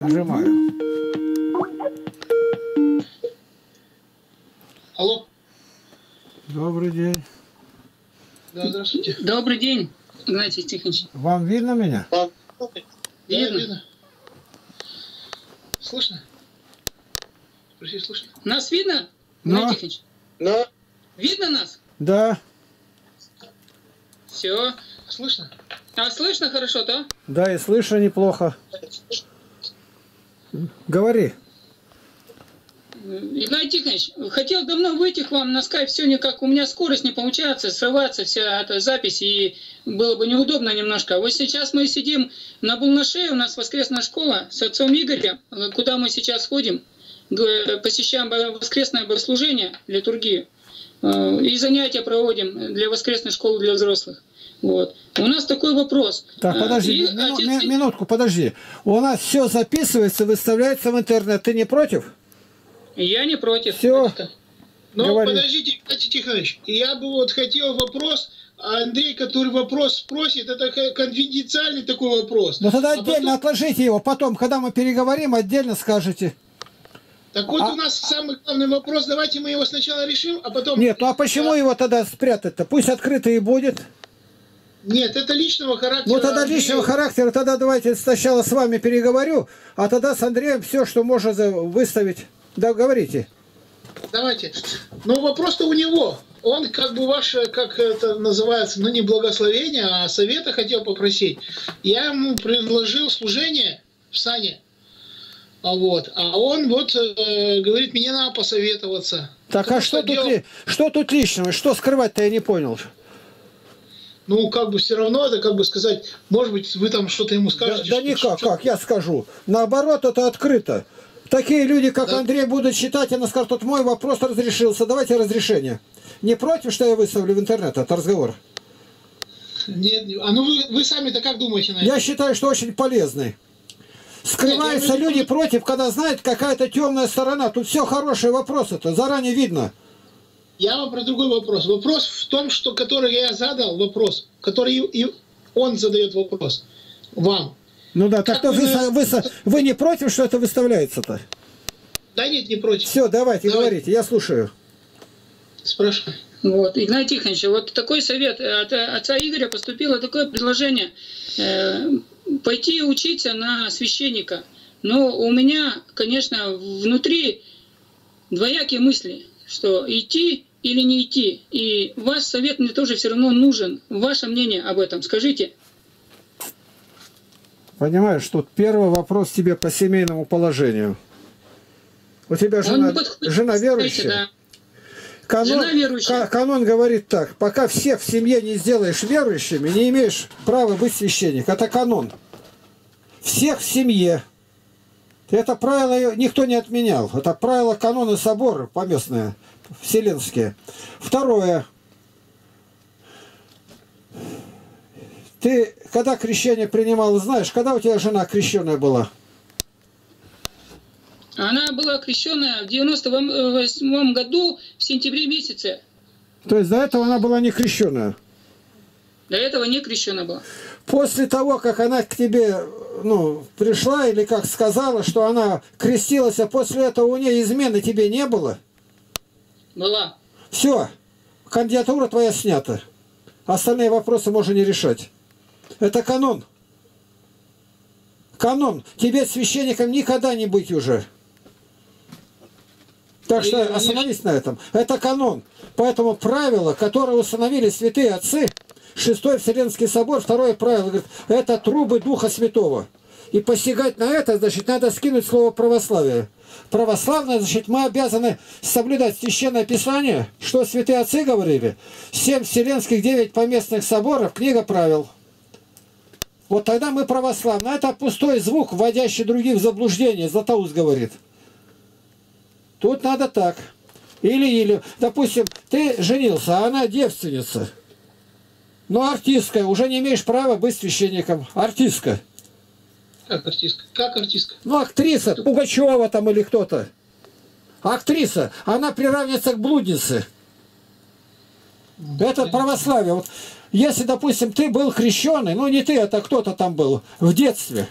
Нажимаю. Алло. Добрый день. Да, здравствуйте. Добрый день, Игнатий Тихонович. Вам видно меня? Да, Видно? видно. Слышно? Спроси, слышно? Нас видно, Да. Игнатий Тихонович? Да. Видно нас? Да. Все. Слышно? А слышно хорошо, да? Да, и слышно неплохо. Говори. Игнатий Тихонович, хотел давно выйти к вам на скайп, все никак, у меня скорость не получается, срываться вся эта запись, и было бы неудобно немножко. А Вот сейчас мы сидим на Булнаше, у нас воскресная школа с отцом Игорем, куда мы сейчас ходим, посещаем воскресное богослужение, литургию, э, и занятия проводим для воскресной школы для взрослых. Вот. У нас такой вопрос. Так, Э, подожди, и мину- отец минутку, подожди. У нас все записывается, выставляется в интернет. Ты не против? Я не против. Все. Ну, Говори. подождите, Игнатий Тихонович. Я бы вот хотел вопрос, а Андрей, который вопрос спросит, это ко- конфиденциальный такой вопрос. Ну тогда А отдельно потом- отложите его. Потом, когда мы переговорим, отдельно скажете. Так вот А- у нас самый главный вопрос, давайте мы его сначала решим, а потом... Нет, ну а почему его тогда спрятать-то? Пусть открыто и будет. Нет, это личного характера. Ну тогда личного характера, тогда давайте сначала с вами переговорю, а тогда с Андреем все, что можно выставить. Да, говорите. Давайте. Ну, вопрос-то у него. Он как бы ваше, как это называется, ну не благословение, а совета хотел попросить. Я ему предложил служение в сане. А вот. А он вот э, говорит, мне надо посоветоваться. Так, Потому а что тут, дело- ли- что тут личного? Что скрывать-то я не понял. Ну, как бы все равно, это как бы сказать, может быть, вы там что-то ему Да, скажете. да что- никак, как, я скажу. Наоборот, это открыто. Такие люди, как Да. Андрей, будут считать, она скажет, вот мой вопрос разрешился, давайте разрешение. Не против, что я выставлю в интернет этот разговор? Нет, не- а ну вы, вы сами-то как думаете на это? Я считаю, что очень полезный. Скрываются Нет, люди в против, когда знают какая-то темная сторона. Тут все хорошие вопросы-то, заранее видно. Я вам про другой вопрос. Вопрос в том, что который я задал, вопрос, который и, он задает вопрос вам. Ну да, так Как то вы, вы- вы, вы не против, что это выставляется-то? Да нет, не против. Все, давайте, Давай. говорите, я слушаю. Спрашивай. Вот, Игнатий Тихонович, вот такой совет от отца Игоря поступило такое предложение э, пойти учиться на священника. Но у меня, конечно, внутри двоякие мысли, что идти или не идти. И ваш совет мне тоже все равно нужен. Ваше мнение об этом скажите. Понимаешь, тут первый вопрос тебе по семейному положению. У тебя жена, подходит, жена верующая? да. Канон, Жена верующая. ка- канон говорит так, пока всех в семье не сделаешь верующими, не имеешь права быть священником. Это канон. Всех в семье. Это правило никто не отменял. Это правило канона собора поместные, вселенские. Второе. Ты когда крещение принимал, знаешь, когда у тебя жена крещенная была? Она была крещенная в 98 году в сентябре месяце. То есть до этого она была не крещенная. До этого не крещена была. После того, как она к тебе ну, пришла или как сказала, что она крестилась, а после этого у нее измены тебе не было, Была. все, кандидатура твоя снята. Остальные вопросы можно не решать. Это канон. Канон. Тебе священником никогда не быть уже. Так что остановись на этом. Это канон. Поэтому правило, которое установили святые отцы, Шестой Вселенский собор, второе правило, говорит, это трубы Духа Святого. И посягать на это, значит, надо скинуть слово православие. Православное, значит, мы обязаны соблюдать священное писание, что святые отцы говорили. Семь вселенских, девять поместных соборов, книга правил. Вот тогда мы православны. А это пустой звук, вводящий других в заблуждение, Златоуст говорит. Тут надо так. Или-или. Допустим, ты женился, а она девственница. Ну, артистка, уже не имеешь права быть священником. Артистка. Как артистка? Как артистка? Ну, актриса, Пугачева там или кто-то. Актриса, она приравнивается к блуднице. Это православие. Вот если, допустим, ты был крещеный, ну не ты, это кто-то там был в детстве.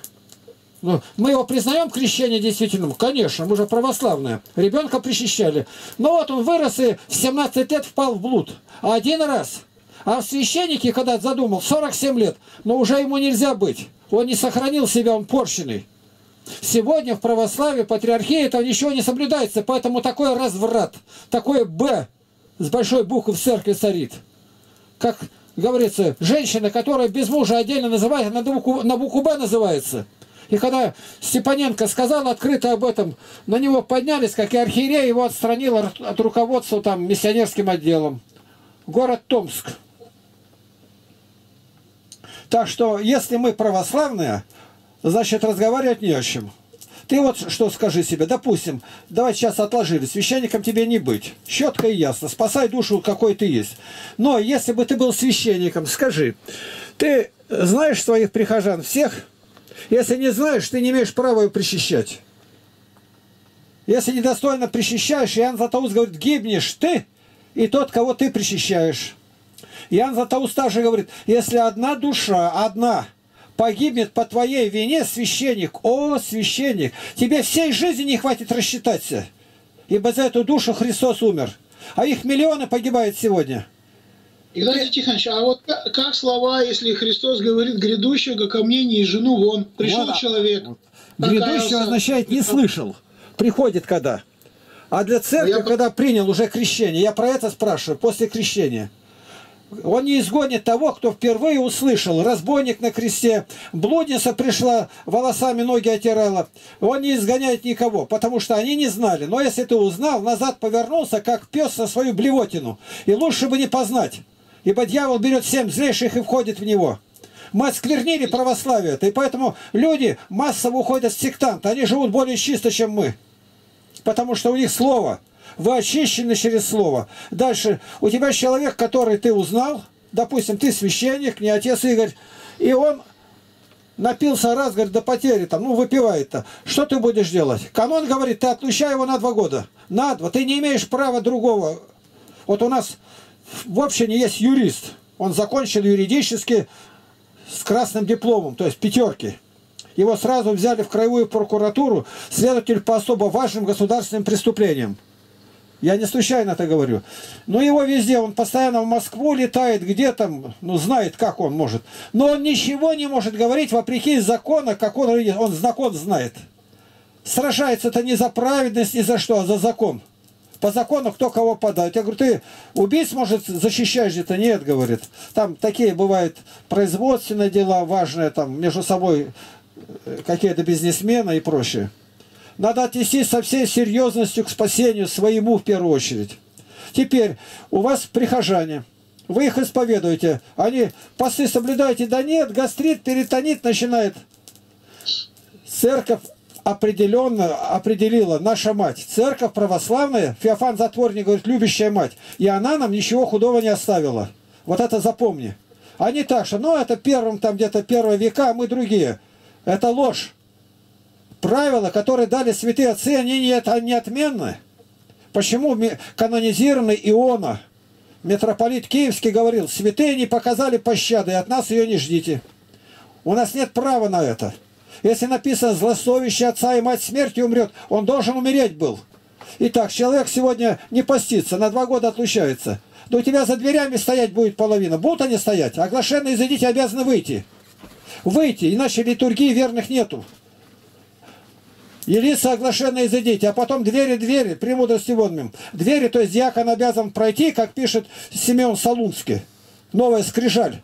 Ну, мы его признаем крещение действительным? Конечно, мы же православные. Ребенка причащали. Но вот он вырос и в 17 лет впал в блуд. Один раз. А в священнике, когда задумал, 47 лет, но уже ему нельзя быть. Он не сохранил себя, он порщенный. Сегодня в православии, патриархии этого ничего не соблюдается, поэтому такой разврат, такое «Б» с большой буквы в церкви царит. Как говорится, женщина, которая без мужа отдельно называется, на букву, на букву «Б» называется. И когда Степаненко сказал открыто об этом, на него поднялись, как и архиерей, его отстранил от руководства там миссионерским отделом. Город Томск. Так что, если мы православные, значит, разговаривать не о чем. Ты вот что скажи себе, допустим, давай сейчас отложили, священником тебе не быть. Четко и ясно, спасай душу, какой ты есть. Но если бы ты был священником, скажи, ты знаешь своих прихожан всех? Если не знаешь, ты не имеешь права ее причащать. Если недостойно причащаешь, Иоанн Златоуст говорит, гибнешь ты и тот, кого ты причащаешь. Иоанн Златоуст также говорит, если одна душа, одна, погибнет по твоей вине, священник, о, священник, тебе всей жизни не хватит рассчитаться, ибо за эту душу Христос умер. А их миллионы погибают сегодня. Игнатий Тихонович, а вот как, как слова, если Христос говорит, грядущего ко мне не жену вон, пришел Вот, человек. Грядущего означает не слышал. Приходит когда. А для церкви, Я- когда принял уже крещение, я про это спрашиваю, после крещения. Он не изгонит того, кто впервые услышал. Разбойник на кресте, блудница пришла, волосами ноги отирала. Он не изгоняет никого, потому что они не знали. Но если ты узнал, назад повернулся, как пес на свою блевотину. И лучше бы не познать. Ибо дьявол берет семь злейших и входит в него. Мы осквернили православие. И поэтому люди массово уходят в сектант. Они живут более чисто, чем мы. Потому что у них слово. Вы очищены через слово. Дальше. У тебя человек, который ты узнал, допустим, ты священник, не отец Игорь, и он напился раз, говорит, до потери, там, ну, выпивает-то. Что ты будешь делать? Канон говорит, ты отлучай его на два года. На два. Ты не имеешь права другого. Вот у нас в общине есть юрист. Он закончил юридически с красным дипломом, то есть пятерки. Его сразу взяли в краевую прокуратуру, следователь по особо важным государственным преступлениям. Я не случайно это говорю. Но его везде, он постоянно в Москву летает, где там, ну, знает, как он может. Но он ничего не может говорить вопреки закона, как он, он закон знает. Сражается-то не за праведность, ни за что, а за закон. По закону кто кого подает. Я говорю, ты убийц, может, защищаешь где-то? Нет, говорит. Там такие бывают производственные дела важные, там между собой э, какие-то бизнесмены и прочее. Надо отнестись со всей серьезностью к спасению своему в первую очередь. Теперь у вас прихожане, вы их исповедуете, они посты соблюдаете, да нет, гастрит, перитонит начинает. Церковь определенно определила наша мать. Церковь православная, Феофан Затворник говорит, любящая мать. И она нам ничего худого не оставила. Вот это запомни. Не так, что, ну, это первым, там где-то первые века, а мы другие. Это ложь. Правила, которые дали святые отцы, они не, отменны. Почему канонизированный Иона, митрополит Киевский говорил, святые не показали пощады, от нас ее не ждите. У нас нет права на это. Если написано «злословящий отца и мать смерти умрет», он должен умереть был. Итак, человек сегодня не постится, на два года отлучается. Да у тебя за дверями стоять будет половина. Будут они стоять? Оглашенные изыдите обязаны выйти. Выйти, иначе литургии верных нету. И лица оглашенные изыдите, а потом двери-двери, премудрости вонным. Двери, то есть диакон обязан пройти, как пишет Симеон Солунский. Новая скрижаль.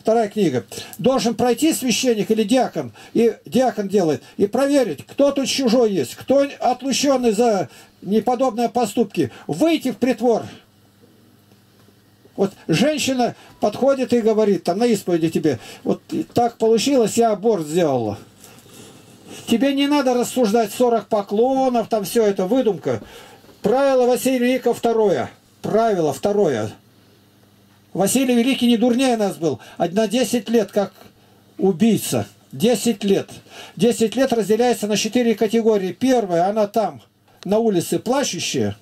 Вторая книга. Должен пройти священник или диакон, и диакон делает, и проверить, кто тут чужой есть, кто отлученный за неподобные поступки. Выйти в притвор. Вот женщина подходит и говорит, там на исповеди тебе, вот так получилось, я аборт сделала. Тебе не надо рассуждать 40 поклонов, там все это выдумка. Правило Василия Великого второе. Правило второе. Василий Великий не дурнее нас был. А на 10 лет как убийца. 10 лет. 10 лет разделяется на 4 категории. Первая, она там, на улице, плачущая.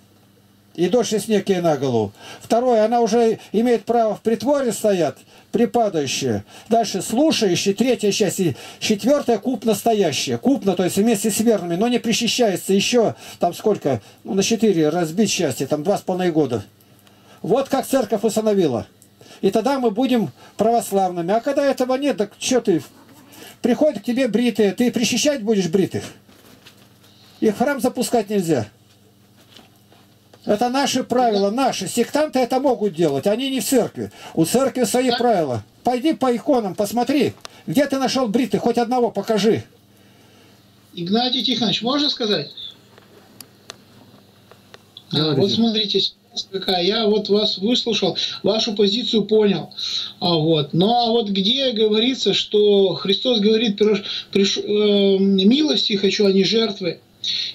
И дождь снег ей на голову. Второе, она уже имеет право в притворе стоять, припадающая. Дальше слушающая, третья часть. И четвертая куб настоящая. Купна, то есть вместе с верными, но не причащается еще, там сколько, ну, на четыре разбить счастье, там два с половиной года. Вот как церковь установила. И тогда мы будем православными. А когда этого нет, так что ты? Приходят к тебе бритые, ты причащать будешь бритых? Их храм запускать нельзя. Это наши правила, наши. Сектанты это могут делать, они не в церкви. У церкви свои правила. Пойди по иконам, посмотри, где ты нашел бритых, хоть одного покажи. Игнатий Тихонович, можно сказать? А, вот смотрите, какая. Я вот вас выслушал, вашу позицию понял. А вот. Ну а вот где говорится, что Христос говорит, приш, э, милости хочу, а не жертвы.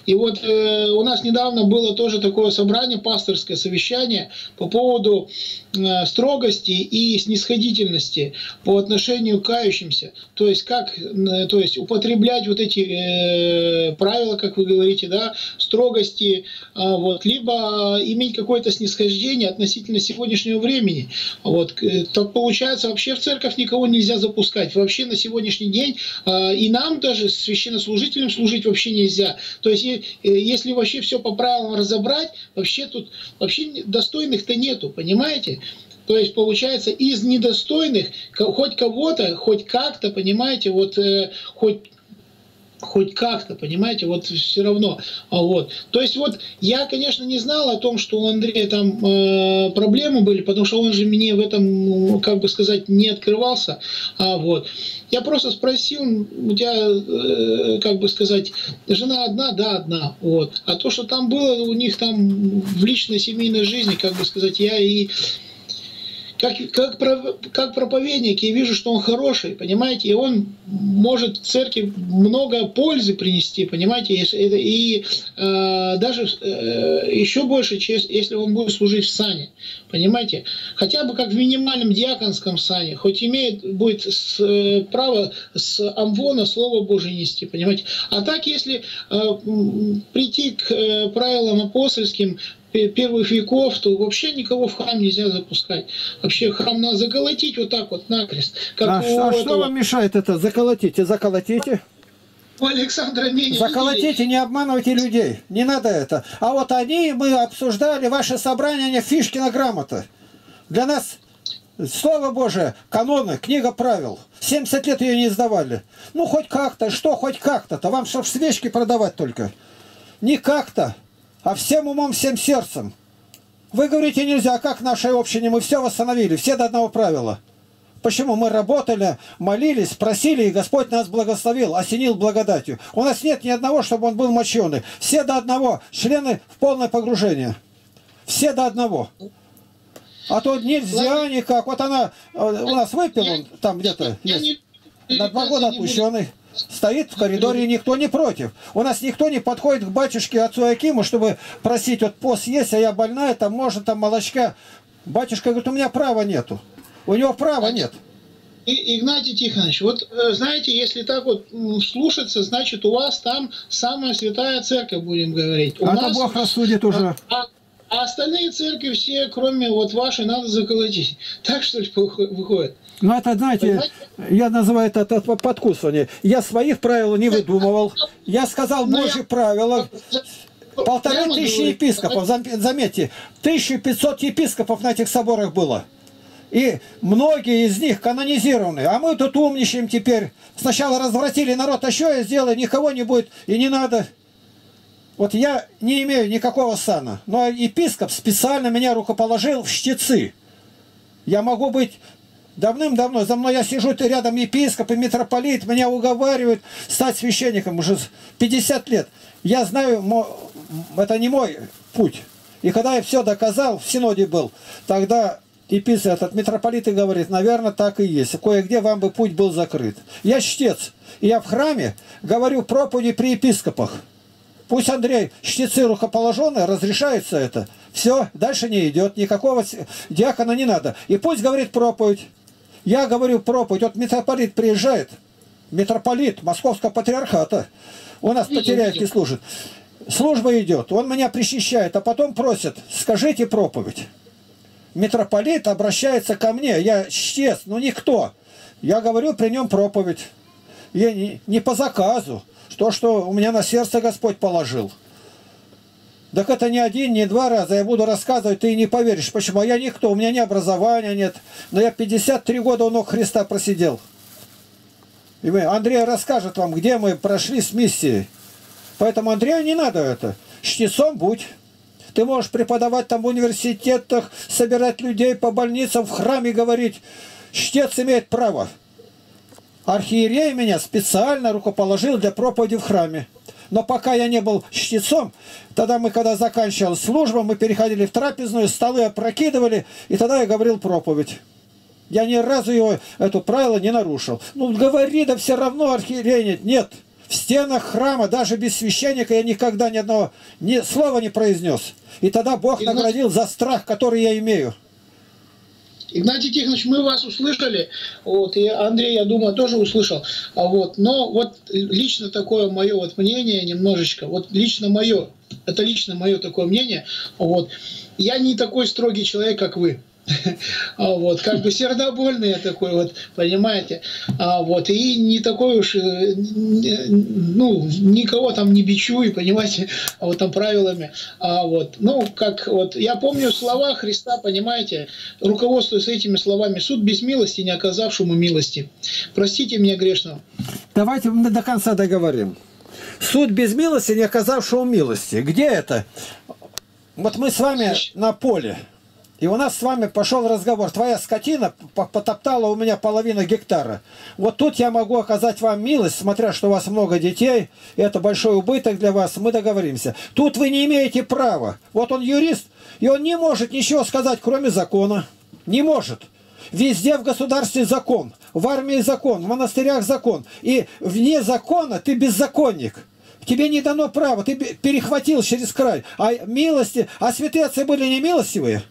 И вот э, у нас недавно было тоже такое собрание, пасторское совещание по поводу э, строгости и снисходительности по отношению к кающимся. То есть как, э, то есть употреблять вот эти э, правила, как вы говорите, да, строгости, э, вот, либо иметь какое-то снисхождение относительно сегодняшнего времени. Вот, так получается, вообще в церковь никого нельзя запускать. Вообще на сегодняшний день э, и нам даже священнослужителям служить вообще нельзя. То есть, э, если вообще все по правилам разобрать, вообще тут вообще достойных-то нету, понимаете? То есть, получается, из недостойных хоть кого-то, хоть как-то, понимаете, вот э, хоть хоть как-то, понимаете, вот все равно. А вот. То есть вот я, конечно, не знал о том, что у Андрея там э, проблемы были, потому что он же мне в этом, как бы сказать, не открывался. А вот. Я просто спросил, у тебя, э, как бы сказать, жена одна, да, одна. Вот. А то, что там было у них там в личной семейной жизни, как бы сказать, я и как, как, как проповедник, я вижу, что он хороший, понимаете, и он может церкви много пользы принести, понимаете, и, э, даже э, еще больше, если он будет служить в сане, понимаете, хотя бы как в минимальном диаконском сане, хоть имеет, будет с, э, право с амвона Слово Божие нести, понимаете, а так, если э, прийти к э, правилам апостольским, первых веков, то вообще никого в храм нельзя запускать. Вообще храм надо заколотить вот так вот накрест. Как а, а этого... что вам мешает это? Заколотите, заколотите. У Александра Меня Заколотите, не обманывайте людей. Не надо это. А вот они, мы обсуждали ваше собрание, не Фишкина грамота. Для нас Слово Божие, каноны, книга правил. 70 лет ее не издавали. Ну, хоть как-то, что хоть как-то-то? Вам что, свечки продавать только? Не как-то а всем умом, всем сердцем. Вы говорите, нельзя, а как нашей общине? Мы все восстановили, все до одного правила. Почему? Мы работали, молились, просили, и Господь нас благословил, осенил благодатью. У нас нет ни одного, чтобы он был моченый. Все до одного, члены в полное погружение. Все до одного. А то нельзя никак. Вот она э, у нас выпила, там где-то есть. На два года отпущенный. Стоит в коридоре, и никто не против. У нас никто не подходит к батюшке отцу Акиму, чтобы просить, вот пост есть, а я больная, там можно там молочка. Батюшка говорит, у меня права нету. У него права нет. И, Игнатий Тихонович, вот э, знаете, если так вот слушаться, значит у вас там самая святая церковь, будем говорить. У а нас, Бог рассудит уже. А, а остальные церкви все, кроме вот вашей, надо заколотить. Так что ли выходит? Ну, это, знаете, я называю это, это подкусывание. Я своих правил не выдумывал. Я сказал ну, Божьи правила. Полторы тысячи епископов, заметьте, 1500 епископов на этих соборах было. И многие из них канонизированы. А мы тут умничаем теперь. Сначала развратили народ, а что я сделаю? Никого не будет и не надо. Вот я не имею никакого сана. Но епископ специально меня рукоположил в штицы. Я могу быть Давным-давно за мной я сижу, ты рядом епископ и митрополит, меня уговаривают стать священником уже 50 лет. Я знаю, это не мой путь. И когда я все доказал, в Синоде был, тогда епископ, этот митрополит и говорит, наверное, так и есть. Кое-где вам бы путь был закрыт. Я чтец. И я в храме говорю проповеди при епископах. Пусть Андрей, чтецы рукоположенные, разрешается это. Все, дальше не идет, никакого диакона не надо. И пусть говорит проповедь. Я говорю проповедь, вот митрополит приезжает, митрополит Московского патриархата, у нас по служит. служба идет, он меня причащает, а потом просит, скажите проповедь. Митрополит обращается ко мне, я чтец, ну никто. Я говорю при нем проповедь. Я не, не по заказу, то, что у меня на сердце Господь положил. Так это не один, не два раза. Я буду рассказывать, ты не поверишь. Почему? А я никто, у меня ни образования нет. Но я 53 года у ног Христа просидел. И мы, Андрей расскажет вам, где мы прошли с миссией. Поэтому Андрею не надо это. Чтецом будь. Ты можешь преподавать там в университетах, собирать людей по больницам, в храме говорить. Чтец имеет право. Архиерей меня специально рукоположил для проповеди в храме. Но пока я не был чтецом, тогда мы, когда заканчивал службу, мы переходили в трапезную, столы опрокидывали, и тогда я говорил проповедь. Я ни разу его, это правило не нарушил. Ну, говори, да все равно архиерей нет. Нет. В стенах храма, даже без священника, я никогда ни одного ни слова не произнес. И тогда Бог наградил за страх, который я имею. Игнатий Тихонович, мы вас услышали, вот, и Андрей, я думаю, тоже услышал, а вот, но вот лично такое мое вот мнение немножечко, вот лично мое, это лично мое такое мнение, вот, я не такой строгий человек, как вы, а вот, как бы сердобольный я такой вот, понимаете, а вот, и не такой уж, э, ну, никого там не бичу, и понимаете, а вот там правилами, а вот, ну, как вот, я помню слова Христа, понимаете, руководствуясь этими словами, суд без милости, не оказавшему милости. Простите меня грешного. Давайте мы до конца договорим. Суд без милости, не оказавшего милости. Где это? Вот мы с вами на поле. И у нас с вами пошел разговор. Твоя скотина потоптала у меня половину гектара. Вот тут я могу оказать вам милость, смотря что у вас много детей. Это большой убыток для вас. Мы договоримся. Тут вы не имеете права. Вот он юрист, и он не может ничего сказать, кроме закона. Не может. Везде в государстве закон. В армии закон, в монастырях закон. И вне закона ты беззаконник. Тебе не дано право, ты перехватил через край. А милости, а святые отцы были не милостивые?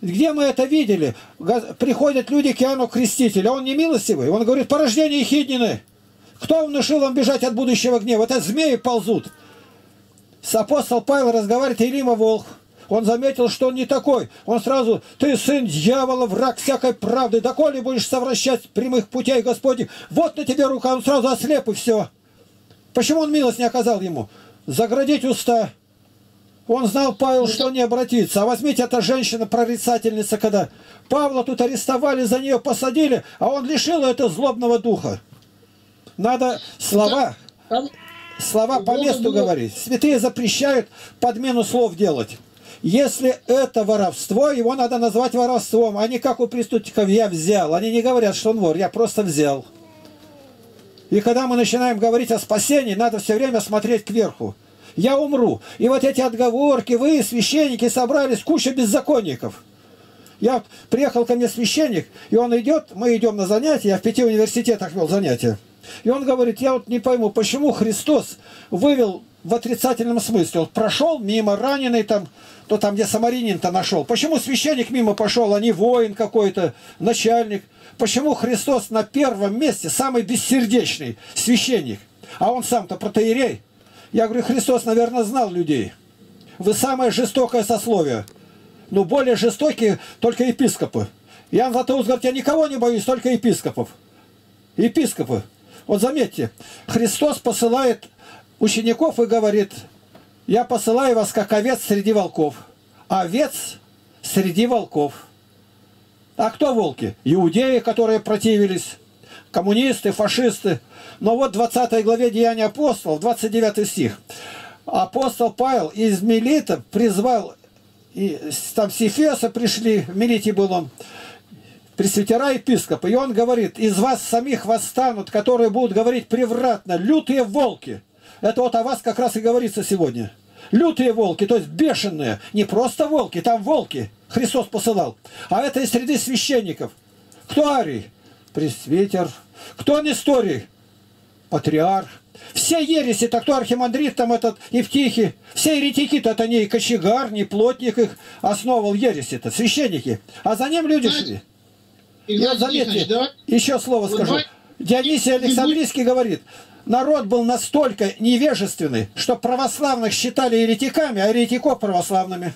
Где мы это видели? Приходят люди к Иоанну Крестителю, а он не милостивый. Он говорит, порождение Хиднины. Кто внушил вам бежать от будущего гнева? Это змеи ползут. С апостол Павел разговаривает, Илима Волх. Он заметил, что он не такой. Он сразу, ты сын дьявола, враг всякой правды. Доколе будешь совращать прямых путей Господи? Вот на тебе рука. Он сразу ослеп и все. Почему он милость не оказал ему? Заградить уста. Он знал, Павел, что не обратиться. А возьмите, эта женщина-прорицательница, когда Павла тут арестовали, за нее посадили, а он лишил этого злобного духа. Надо слова, слова по месту говорить. Святые запрещают подмену слов делать. Если это воровство, его надо назвать воровством, а не как у преступников «я взял». Они не говорят, что он вор, я просто взял. И когда мы начинаем говорить о спасении, надо все время смотреть кверху я умру. И вот эти отговорки, вы, священники, собрались, куча беззаконников. Я приехал ко мне священник, и он идет, мы идем на занятия, я в пяти университетах вел занятия. И он говорит, я вот не пойму, почему Христос вывел в отрицательном смысле. Он прошел мимо, раненый там, то там, где самаринин-то нашел. Почему священник мимо пошел, а не воин какой-то, начальник? Почему Христос на первом месте, самый бессердечный священник? А он сам-то протеерей. Я говорю, Христос, наверное, знал людей. Вы самое жестокое сословие. Но более жестокие только епископы. Иоанн Златоуст говорит, я никого не боюсь, только епископов. Епископы. Вот заметьте, Христос посылает учеников и говорит, я посылаю вас как овец среди волков. Овец среди волков. А кто волки? Иудеи, которые противились, коммунисты, фашисты. Но вот в 20 главе Деяния апостолов, 29 стих. Апостол Павел из Милита призвал, и там с пришли, в Милите был он, пресвитера епископа, и он говорит, из вас самих восстанут, которые будут говорить превратно, лютые волки. Это вот о вас как раз и говорится сегодня. Лютые волки, то есть бешеные, не просто волки, там волки Христос посылал, а это из среды священников. Кто Арий? Пресвитер. Кто Несторий? патриарх. Все ереси, так кто архимандрит там этот Евтихи, все еретики-то это не кочегар, не плотник их основывал ереси-то, священники. А за ним люди шли. И вот заметьте, еще слово скажу. Дионисий Александрийский говорит, народ был настолько невежественный, что православных считали еретиками, а еретиков православными.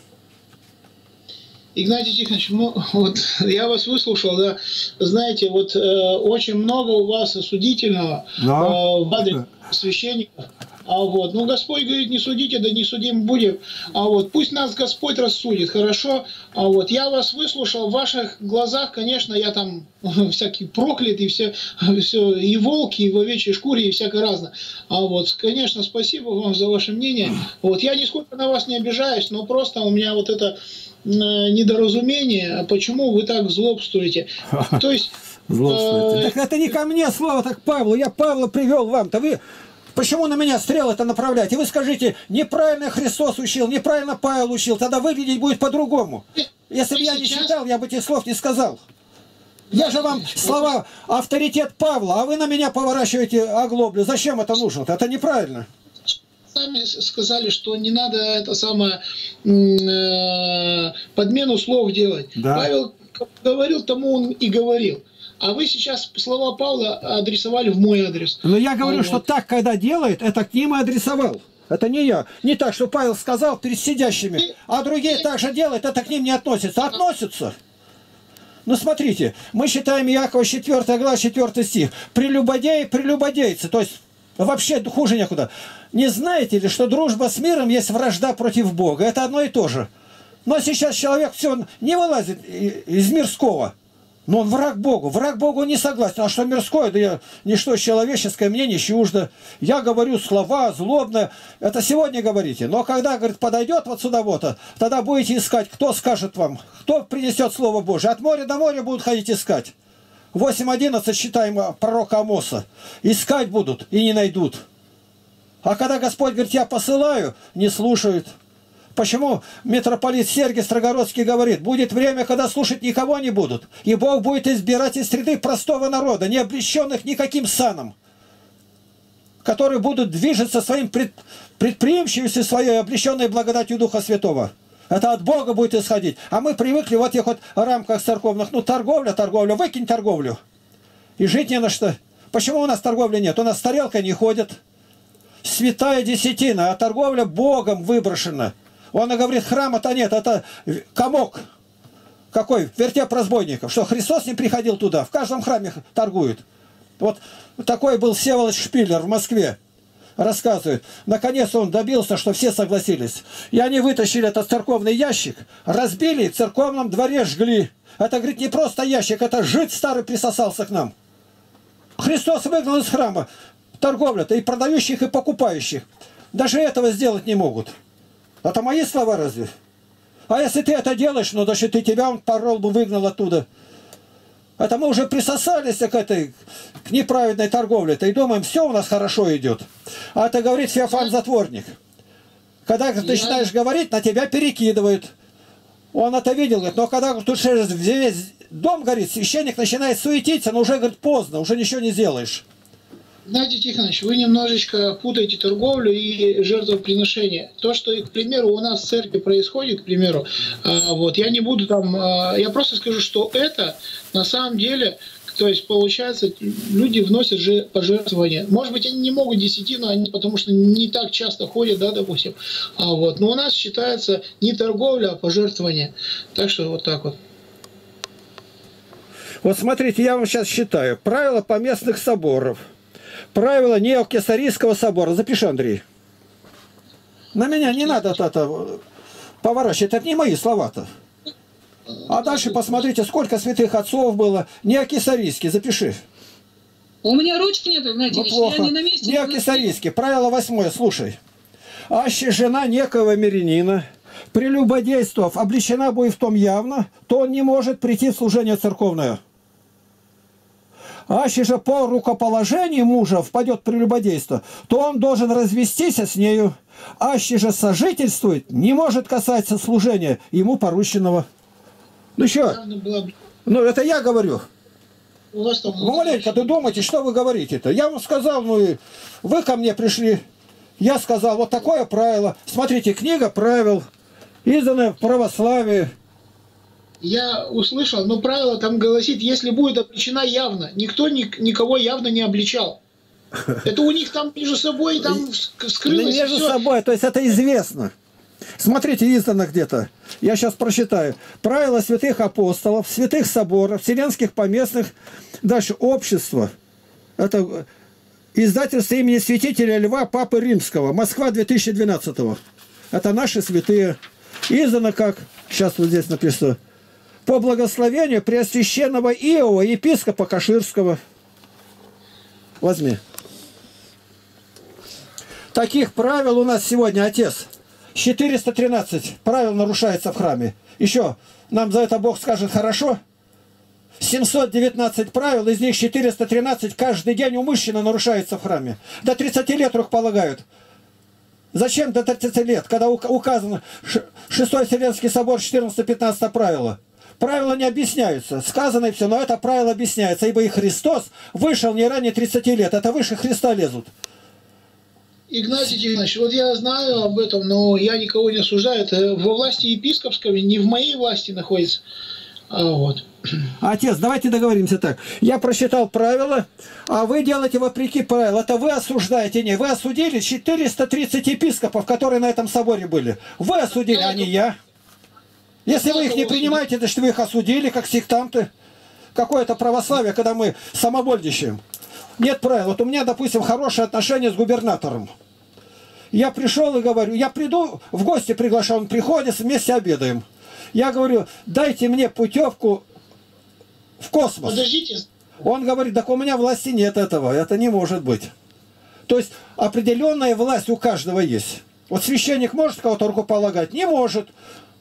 Игнатий Тихонович, вот я вас выслушал, да, знаете, вот э, очень много у вас осудительного Да. э, в адрес священников. А вот, ну Господь говорит, не судите, да не судим будем. А вот, пусть нас Господь рассудит, хорошо. А вот, я вас выслушал, в ваших глазах, конечно, я там всякий проклят, и все, все, и волки, и в овечьей шкуре, и всякое разное. А вот, конечно, спасибо вам за ваше мнение. Вот, я нисколько на вас не обижаюсь, но просто у меня вот это недоразумение, а почему вы так злобствуете. То есть, Злобствуете. э, Так это не ко мне слово, так Павлу. Я Павла привел вам-то. Вы почему на меня стрелы-то направляете? Вы скажите, неправильно Христос учил, неправильно Павел учил. Тогда выглядеть будет по-другому. Если бы я не читал, я бы этих слов не сказал. Я же вам слова авторитет Павла, а вы на меня поворачиваете оглоблю. Зачем это нужно? Это неправильно. Сами сказали, что не надо это самое э, подмену слов делать. Да. Павел говорил, тому он и говорил. А вы сейчас слова Павла адресовали в мой адрес. Но я говорю, А что вот. так, когда делает, это к ним и адресовал. Это не я. Не так, что Павел сказал перед сидящими, а другие так же делают, это к ним не относится. Относятся. Ну смотрите, мы считаем Якова 4 глава 4 стих. Прелюбодеи, прелюбодейцы. То есть вообще хуже некуда. Не знаете ли, что дружба с миром есть вражда против Бога? Это одно и то же. Но сейчас человек все не вылазит из мирского. Но он враг Богу. Враг Богу не согласен. А что мирское, да я, ничто человеческое мне не чуждо. Я говорю слова злобно. Это сегодня говорите. Но когда, говорит, подойдет вот сюда вот, тогда будете искать, кто скажет вам, кто принесет Слово Божие. От моря до моря будут ходить искать. 8.11 читаем а, пророка Амоса. Искать будут и не найдут. А когда Господь говорит, я посылаю, не слушают. Почему митрополит Сергий Строгородский говорит, будет время, когда слушать никого не будут, и Бог будет избирать из среды простого народа, не облеченных никаким саном, которые будут движется своим пред, предприимчивостью своей, облеченной благодатью Духа Святого. Это от Бога будет исходить. А мы привыкли в этих вот рамках церковных, ну торговля, торговля, выкинь торговлю. И жить не на что. Почему у нас торговли нет? У нас тарелкой не ходят. Святая десятина, а торговля Богом выброшена. Он говорит, храма-то нет, это комок. Какой? Вертеп разбойников. Что, Христос не приходил туда? В каждом храме торгуют. Вот такой был Всеволод Шпиллер в Москве. Рассказывает. Наконец он добился, что все согласились. И они вытащили этот церковный ящик, разбили, в церковном дворе жгли. Это, говорит, не просто ящик, это жид старый присосался к нам. Христос выгнал из храма торговля-то и продающих, и покупающих. Даже этого сделать не могут. Это мои слова разве? А если ты это делаешь, ну, значит, и тебя он порол бы выгнал оттуда. Это мы уже присосались к этой к неправедной торговле-то и думаем, все у нас хорошо идет. А это говорит Феофан Затворник. Когда ты начинаешь говорить, на тебя перекидывают. Он это видел, говорит, но когда тут через весь дом горит, священник начинает суетиться, но уже, говорит, поздно, уже ничего не сделаешь. Знаете, Тихонович, вы немножечко путаете торговлю и жертвоприношение. То, что, к примеру, у нас в церкви происходит, к примеру, а, вот, я не буду там, а, я просто скажу, что это на самом деле, то есть, получается, люди вносят же пожертвования. Может быть, они не могут десятину, они, потому что не так часто ходят, да, допустим. А вот, но у нас считается не торговля, а пожертвование. Так что вот так вот. Вот смотрите, я вам сейчас считаю. Правила поместных соборов. Правила Неокесарийского собора. Запиши, Андрей. На меня не надо это поворачивать. Это не мои слова-то. А дальше посмотрите, сколько святых отцов было. Неокесарийский. Запиши. У меня ручки нету, знаете, Ну, я плохо. не на месте. не Неокесарийский. Правило восьмое. Слушай. Аще жена некого мирянина, прелюбодействов, обличена будет в том явно, то он не может прийти в служение церковное. Аще же по рукоположению мужа впадет прелюбодейство, то он должен развестись с нею. Аще же сожительствует, не может касаться служения ему порученного. Ну что, ну это я говорю. Маленько, ты думаете, что вы говорите-то? Я вам сказал, ну и вы ко мне пришли. Я сказал, вот такое правило. Смотрите, книга правил, изданная в православии. Я услышал, но правило там гласит, если будет обличена явно. Никто ни- никого явно не обличал. Это у них там между собой там скрылось. Между всё. собой, то есть это известно. Смотрите, издано где-то. Я сейчас прочитаю. Правила святых апостолов, святых соборов, вселенских поместных, дальше общество. Это издательство имени святителя Льва Папы Римского. Москва 2012 Это наши святые. Издано как, сейчас вот здесь написано, по благословению Преосвященного Иова, епископа Каширского. Возьми. Таких правил у нас сегодня, отец. 413 правил нарушается в храме. Еще нам за это Бог скажет хорошо. 719 правил, из них 413 каждый день умышленно нарушается в храме. До 30 лет рук полагают. Зачем до 30 лет, когда указано 6 Вселенский собор 14-15 правила? Правила не объясняются. Сказано и все, но это правило объясняется. Ибо и Христос вышел не ранее 30 лет. Это выше Христа лезут. Игнатий Тихонович, вот я знаю об этом, но я никого не осуждаю. Это во власти епископской, не в моей власти находится. А вот. Отец, давайте договоримся так. Я прочитал правила, а вы делаете вопреки правилам. Это вы осуждаете. Не, вы осудили 430 епископов, которые на этом соборе были. Вы осудили, а не я. Если вы их не принимаете, значит вы их осудили, как сектанты. Какое-то православие, когда мы самовольничаем. Нет правил. Вот у меня, допустим, хорошие отношения с губернатором. Я пришел и говорю, я приду, в гости приглашаю, он приходит, вместе обедаем. Я говорю, дайте мне путевку в космос. Подождите. Он говорит, так у меня власти нет этого, это не может быть. То есть определенная власть у каждого есть. Вот священник может кого-то рукополагать? Не может.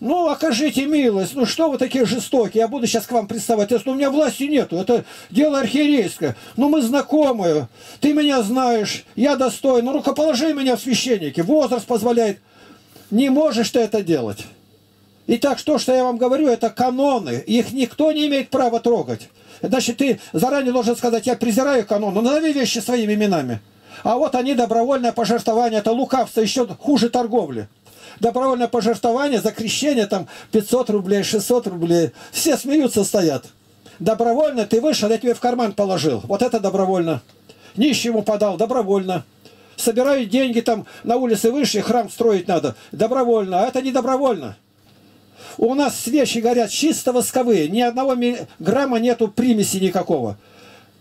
Ну, окажите милость, ну что вы такие жестокие, я буду сейчас к вам приставать, если у меня власти нету, это дело архиерейское. Ну, мы знакомые, ты меня знаешь, я достоин, ну, рукоположи меня в священники, возраст позволяет. Не можешь ты это делать. Итак, то, что я вам говорю, это каноны, их никто не имеет права трогать. Значит, ты заранее должен сказать, я презираю каноны, назови вещи своими именами. А вот они, добровольное пожертвование, это лукавство, еще хуже торговли добровольное пожертвование за крещение, там 500 рублей, 600 рублей. Все смеются, стоят. Добровольно ты вышел, я тебе в карман положил. Вот это добровольно. Нищему подал, добровольно. Собирают деньги там на улице выше, храм строить надо. Добровольно. А это не добровольно. У нас свечи горят чисто восковые. Ни одного грамма нету примеси никакого.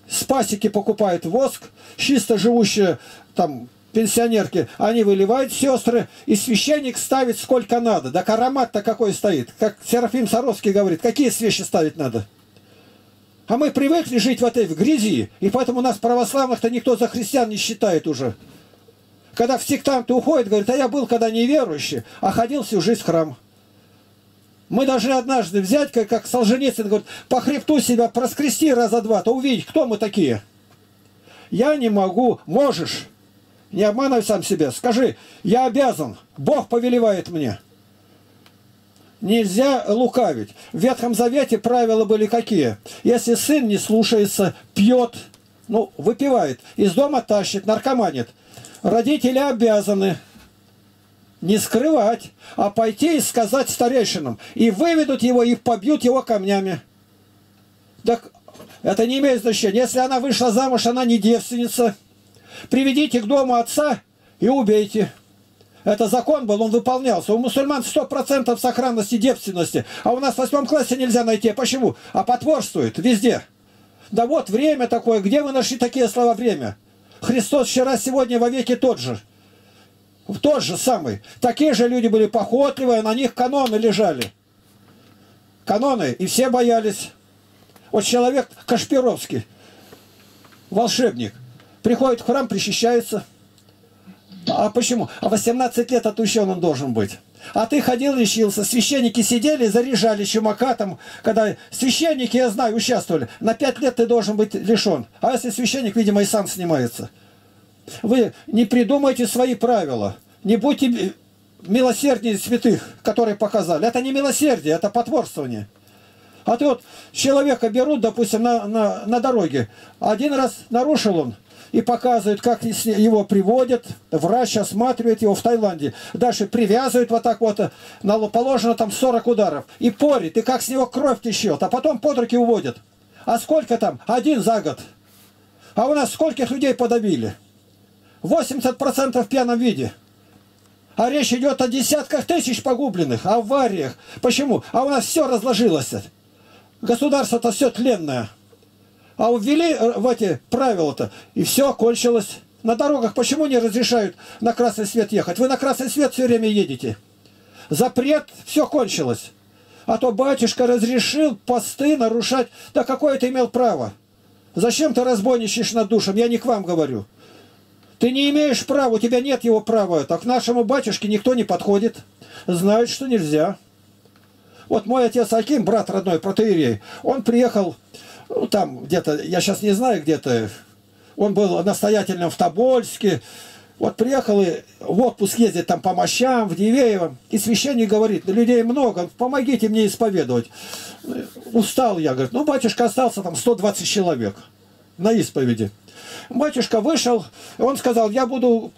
Спасики покупают воск, чисто живущие там пенсионерки, они выливают сестры, и священник ставит сколько надо. Да аромат-то какой стоит. Как Серафим Саровский говорит, какие свечи ставить надо? А мы привыкли жить в этой в грязи, и поэтому нас православных-то никто за христиан не считает уже. Когда в сектанты уходят, говорят, а я был когда неверующий, а ходил всю жизнь в храм. Мы должны однажды взять, как, как Солженицын говорит, по хребту себя проскрести раза два, то увидеть, кто мы такие. Я не могу, можешь. Не обманывай сам себя. Скажи, я обязан, Бог повелевает мне. Нельзя лукавить. В Ветхом Завете правила были какие? Если сын не слушается, пьет, ну, выпивает, из дома тащит, наркоманит, родители обязаны не скрывать, а пойти и сказать старейшинам. И выведут его, и побьют его камнями. Так это не имеет значения. Если она вышла замуж, она не девственница – приведите к дому отца и убейте. Это закон был, он выполнялся. У мусульман 100% сохранности девственности, а у нас в восьмом классе нельзя найти. Почему? А потворствует везде. Да вот время такое. Где вы нашли такие слова «время»? Христос вчера, сегодня, во веки тот же. Тот же самый. Такие же люди были похотливые, на них каноны лежали. Каноны, и все боялись. Вот человек Кашпировский, волшебник, приходит в храм, причащается. А почему? А 18 лет отущен он должен быть. А ты ходил, лечился, священники сидели, заряжали чумака там, когда священники, я знаю, участвовали. На 5 лет ты должен быть лишен. А если священник, видимо, и сам снимается. Вы не придумайте свои правила. Не будьте милосерднее святых, которые показали. Это не милосердие, это потворствование. А ты вот человека берут, допустим, на, на, на дороге. Один раз нарушил он, и показывают, как его приводят, врач осматривает его в Таиланде. Дальше привязывают вот так вот, положено там 40 ударов, и порит, и как с него кровь течет, а потом под руки уводят. А сколько там? Один за год. А у нас скольких людей подавили? 80% в пьяном виде. А речь идет о десятках тысяч погубленных, авариях. Почему? А у нас все разложилось. Государство-то все тленное. А ввели э, в эти правила-то, и все кончилось. На дорогах почему не разрешают на красный свет ехать? Вы на красный свет все время едете. Запрет, все кончилось. А то батюшка разрешил посты нарушать. Да какое ты имел право? Зачем ты разбойничаешь над душем? Я не к вам говорю. Ты не имеешь права, у тебя нет его права. Так к нашему батюшке никто не подходит. Знают, что нельзя. Вот мой отец Аким, брат родной, протеерей, он приехал, ну, там где-то, я сейчас не знаю где-то, он был настоятельным в Тобольске, вот приехал и в отпуск ездит там по мощам, в Дивеево, и священник говорит, людей много, помогите мне исповедовать. Устал я, говорит, ну батюшка остался там 120 человек на исповеди. Батюшка вышел, он сказал, я буду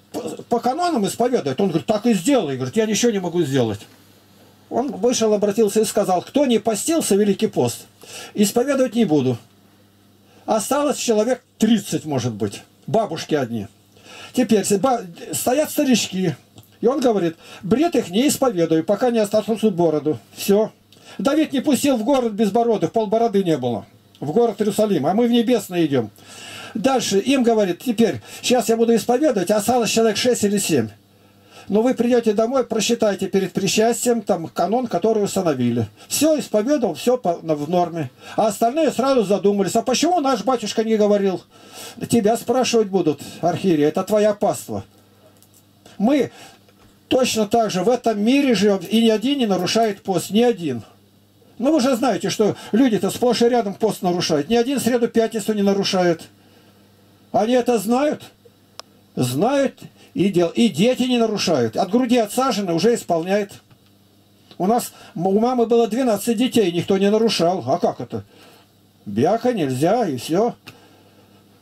по канонам исповедовать. Он говорит, так и сделай. Говорит, я ничего не могу сделать. Он вышел, обратился и сказал, кто не постился, Великий пост, исповедовать не буду. Осталось человек 30, может быть, бабушки одни. Теперь стоят старички, и он говорит, бред их не исповедую, пока не отрастут бороду. Все. Давид не пустил в город без бороды, полбороды не было. В город Иерусалим, а мы в небесное идем. Дальше им говорит, теперь, сейчас я буду исповедовать, осталось человек 6 или 7. Но вы придете домой, просчитайте перед причастием там канон, который установили. Все исповедовал, все в норме. А остальные сразу задумались, а почему наш батюшка не говорил? Тебя спрашивать будут, архиерей, это твоя паства. Мы точно так же в этом мире живем, и ни один не нарушает пост, ни один. Ну вы же знаете, что люди-то сплошь и рядом пост нарушают. Ни один среду пятницу не нарушает. Они это знают? Знают и, дел... и дети не нарушают. От груди отсажены, уже исполняет. У нас у мамы было 12 детей, никто не нарушал. А как это? Бяха нельзя, и все.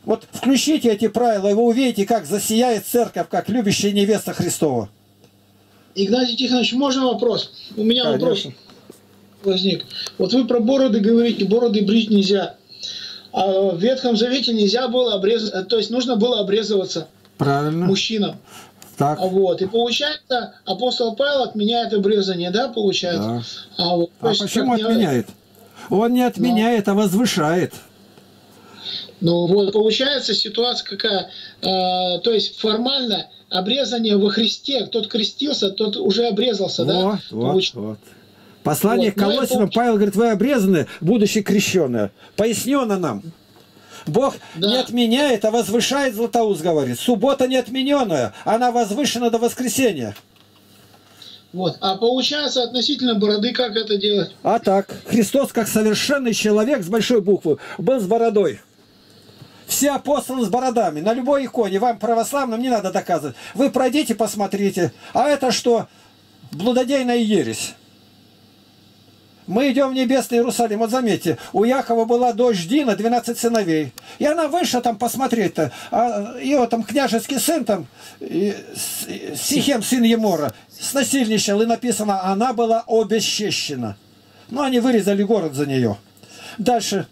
Вот включите эти правила, и вы увидите, как засияет церковь, как любящая невеста Христова. Игнатий Тихонович, можно вопрос? У меня Конечно. вопрос возник. Вот вы про бороды говорите, бороды брить нельзя. А в Ветхом Завете нельзя было обрезать, то есть нужно было обрезываться Правильно. мужчинам. Так. Вот. И получается, апостол Павел отменяет обрезание, да, получается? Да. А, вот, а почему отменяет? Он не отменяет, Но... а возвышает. Ну вот, получается ситуация какая, э, то есть формально обрезание во Христе, тот крестился, тот уже обрезался, вот, да? Вот, Получ... вот. Послание вот, к Колосинам, получ... Павел говорит, вы обрезаны, будучи крещенные. Пояснено нам. Бог да. не отменяет, а возвышает, Златоуст говорит. Суббота не отмененная, она возвышена до воскресенья. Вот. А получается относительно бороды, как это делать? А так, Христос как совершенный человек с большой буквы был с бородой. Все апостолы с бородами. На любой иконе. Вам, православным, не надо доказывать. Вы пройдите, посмотрите. А это что? Блудодейная ересь. Мы идем в небесный Иерусалим. Вот заметьте, у Якова была дочь Дина, 12 сыновей. И она вышла там посмотреть-то. А его там княжеский сын там, Сихем, сын Емора, снасильничал. И написано, она была обесчещена. Ну, они вырезали город за нее. Дальше.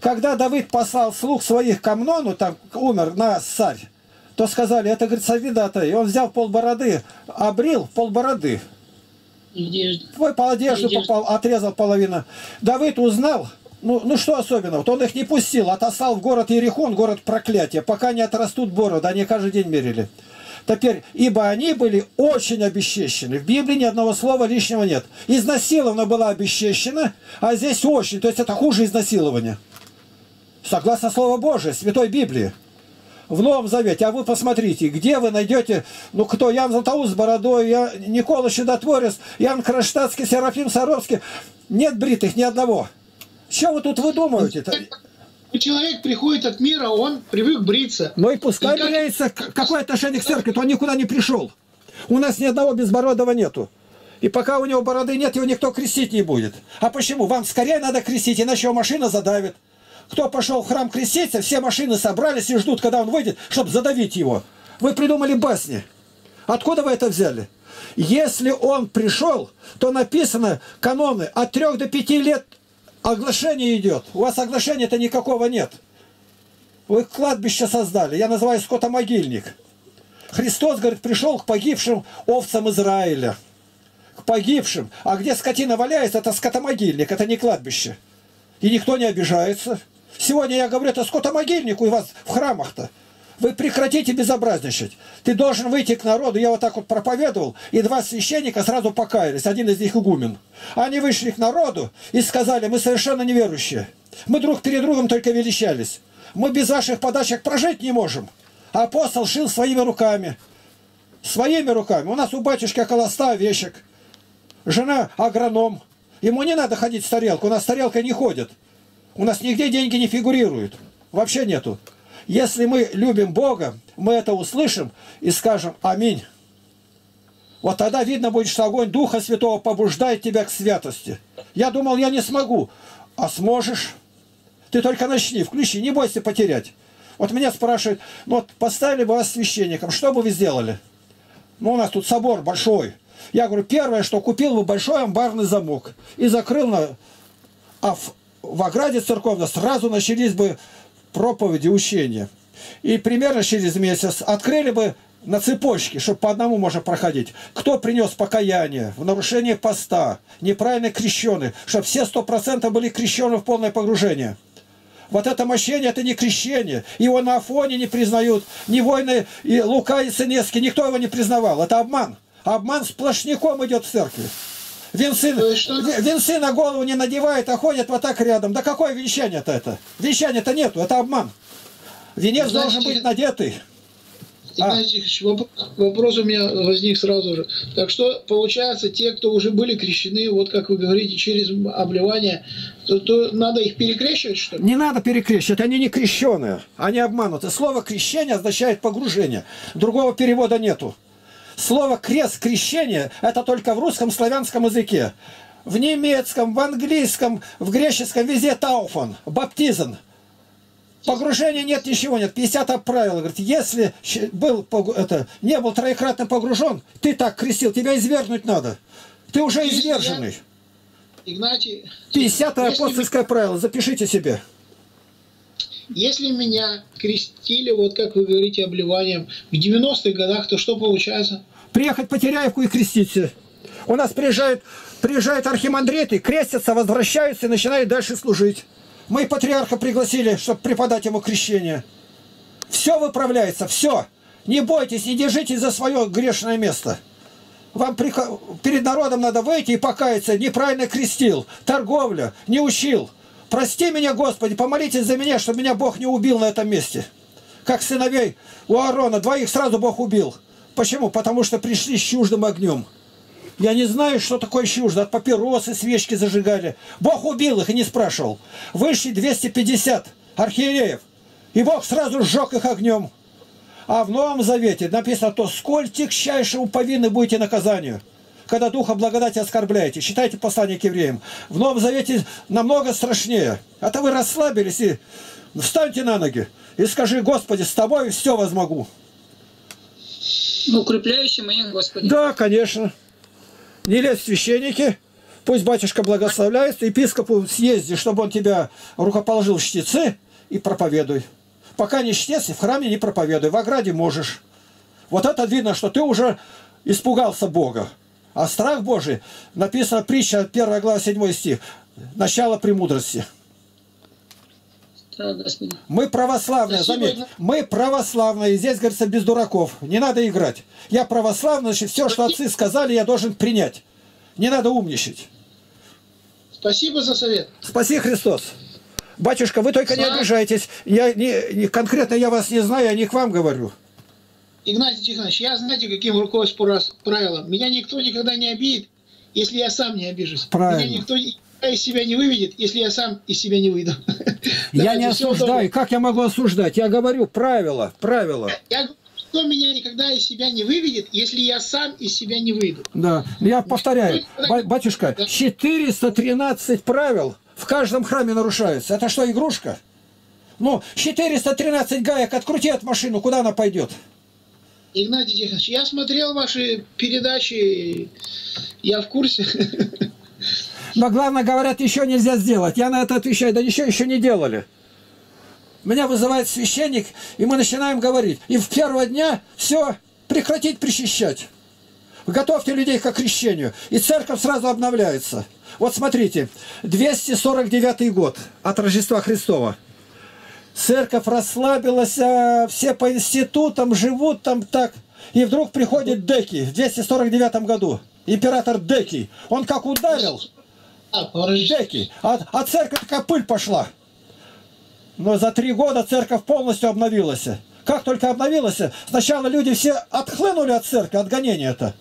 Когда Давид послал слух своих к Амнону, там умер на царь, то сказали, это, говорит, Савидата. И он взял полбороды, обрил полбороды. Одежда. Твой по одежду попал, отрезал половину. Давид узнал, ну, ну что особенного? Вот он их не пустил, отослал в город Ерихон, город проклятия, пока не отрастут бороды, они каждый день мерили. Теперь, ибо они были очень обесчещены. В Библии ни одного слова лишнего нет. Изнасилована была обесчещена, а здесь очень, то есть это хуже изнасилования. Согласно Слову Божие, Святой Библии в Новом Завете. А вы посмотрите, где вы найдете, ну кто, Ян Златоуст с бородой, я, Никола Чудотворец, Ян Кронштадтский, Серафим Саровский. Нет бритых ни одного. Что вы тут выдумываете-то? Человек приходит от мира, он привык бриться. Ну и пускай и бреется. Как... Какое отношение к церкви? То он никуда не пришел. У нас ни одного безбородого нету. И пока у него бороды нет, его никто крестить не будет. А почему? Вам скорее надо крестить, иначе его машина задавит. Кто пошел в храм креститься, все машины собрались и ждут, когда он выйдет, чтобы задавить его. Вы придумали басни. Откуда вы это взяли? Если он пришел, то написано каноны от трех до пяти лет оглашение идет. У вас оглашения-то никакого нет. Вы кладбище создали, я называю скотомогильник. Христос, говорит, пришел к погибшим овцам Израиля. К погибшим. А где скотина валяется, это скотомогильник, это не кладбище. И никто не обижается. Сегодня я говорю, это скотомогильник у вас в храмах-то. Вы прекратите безобразничать. Ты должен выйти к народу. Я вот так вот проповедовал, и два священника сразу покаялись. Один из них игумен. Они вышли к народу и сказали, мы совершенно неверующие. Мы друг перед другом только величались. Мы без ваших подачек прожить не можем. Апостол шил своими руками. Своими руками. У нас у батюшки около ста вещек. Жена агроном. Ему не надо ходить с тарелкой. У нас тарелка не ходит. У нас нигде деньги не фигурируют. Вообще нету. Если мы любим Бога, мы это услышим и скажем «Аминь». Вот тогда видно будет, что огонь Духа Святого побуждает тебя к святости. Я думал, я не смогу. А сможешь. Ты только начни, включи, не бойся потерять. Вот меня спрашивают, ну вот поставили бы вас священником, что бы вы сделали? Ну, у нас тут собор большой. Я говорю, первое, что купил бы большой амбарный замок и закрыл на... А в ограде церковной сразу начались бы проповеди, учения. И примерно через месяц открыли бы на цепочке, чтобы по одному можно проходить. Кто принес покаяние в нарушение поста, неправильно крещены, чтобы все сто процентов были крещены в полное погружение. Вот это мощение, это не крещение. Его на Афоне не признают. Ни войны и Лука и Сынецкий, никто его не признавал. Это обман. Обман сплошняком идет в церкви. Венцы, венцы на голову не надевает, а ходят вот так рядом. Да какое венчание-то это? Венчания-то нету, это обман. Венец Знаете, должен быть надетый. Игнатий а. вопрос, вопрос у меня возник сразу же. Так что, получается, те, кто уже были крещены, вот как вы говорите, через обливание, то, то надо их перекрещивать, что ли? Не надо перекрещивать, они не крещеные, они обмануты. Слово крещение означает погружение. Другого перевода нету. Слово крест, крещение, это только в русском славянском языке. В немецком, в английском, в греческом везде тауфон, баптизм. Погружения нет, ничего нет. 50 правило. Говорит, если был, это, не был троекратно погружен, ты так крестил, тебя извергнуть надо. Ты уже изверженный. Игнатий... 50 апостольское правило, запишите себе. Если меня крестили, вот как вы говорите, обливанием в 90-х годах, то что получается? Приехать по Теряевку и креститься. У нас приезжают, приезжают архимандриты, крестятся, возвращаются и начинают дальше служить. Мы патриарха пригласили, чтобы преподать ему крещение. Все выправляется, все. Не бойтесь, не держитесь за свое грешное место. Вам перед народом надо выйти и покаяться. Неправильно крестил, торговля, не учил. Прости меня, Господи, помолитесь за меня, чтобы меня Бог не убил на этом месте. Как сыновей у Аарона, двоих сразу Бог убил. Почему? Потому что пришли с чуждым огнем. Я не знаю, что такое чуждо. От папиросы, свечки зажигали. Бог убил их и не спрашивал. Вышли 250 архиереев. И Бог сразу сжег их огнем. А в Новом Завете написано то, сколь тягчайшему повинны будете наказанию когда Духа благодати оскорбляете. Читайте послание к евреям. В Новом Завете намного страшнее. А то вы расслабились и встаньте на ноги и скажи, Господи, с тобой все возмогу. Ну, укрепляющим моих Господи. Да, конечно. Не лезь священники. Пусть батюшка благословляет, епископу съезди, чтобы он тебя рукоположил в чтецы и проповедуй. Пока не чтец, в храме не проповедуй, в ограде можешь. Вот это видно, что ты уже испугался Бога. А страх Божий, написано притча, 1 глава, 7 стих, начало премудрости. Мы православные, заметь, мы православные, здесь говорится без дураков, не надо играть. Я православный, значит, все, что отцы сказали, я должен принять. Не надо умничать. Спасибо за совет. Спаси Христос. Батюшка, вы только не обижайтесь. Я не, не, конкретно я вас не знаю, я не к вам говорю. Игнатий Тихонович, я знаете, каким руководствуюсь правилом? Меня никто никогда не обидит, если я сам не обижусь. Правильно. Меня никто из себя не выведет, если я сам из себя не выйду. Я не осуждаю. Как я могу осуждать? Я говорю правила, правила. Я кто меня никогда из себя не выведет, если я сам из себя не выйду. Да, я повторяю, батюшка, 413 правил в каждом храме нарушаются. Это что, игрушка? Ну, 413 гаек открути от машину, куда она пойдет? Игнатий Тихонович, я смотрел ваши передачи, я в курсе. Но главное, говорят, еще нельзя сделать. Я на это отвечаю, да ничего еще не делали. Меня вызывает священник, и мы начинаем говорить. И в первого дня все, прекратить причащать. Готовьте людей к крещению. И церковь сразу обновляется. Вот смотрите, 249 год от Рождества Христова. Церковь расслабилась, а все по институтам живут там так. И вдруг приходит Деки в 249 году. Император Деки. Он как ударил. Деки. А, а церковь такая пыль пошла. Но за три года церковь полностью обновилась. Как только обновилась, сначала люди все отхлынули от церкви, от гонения-то.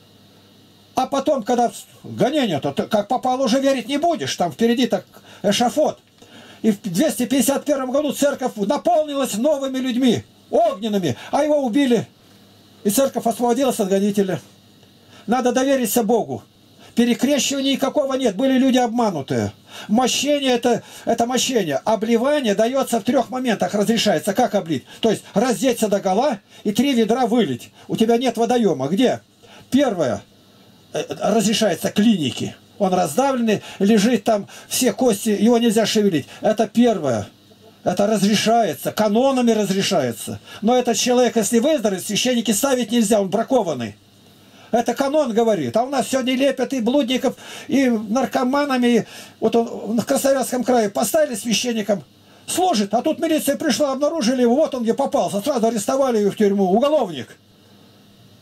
А потом, когда гонение-то, как попало, уже верить не будешь. Там впереди так эшафот. И в 251 году церковь наполнилась новыми людьми, огненными, а его убили. И церковь освободилась от гонителя. Надо довериться Богу. Перекрещивания никакого нет, были люди обманутые. Мощение это, это мощение. Обливание дается в трех моментах, разрешается. Как облить? То есть раздеться до гола и три ведра вылить. У тебя нет водоема. Где? Первое. Э, разрешается клиники. Он раздавленный, лежит там, все кости, его нельзя шевелить. Это первое. Это разрешается, канонами разрешается. Но этот человек, если выздоровеет, священники ставить нельзя, он бракованный. Это канон говорит. А у нас сегодня лепят и блудников, и наркоманами. Вот он в Красноярском крае поставили священником, служит, а тут милиция пришла, обнаружили его, вот он где попался, сразу арестовали его в тюрьму, уголовник.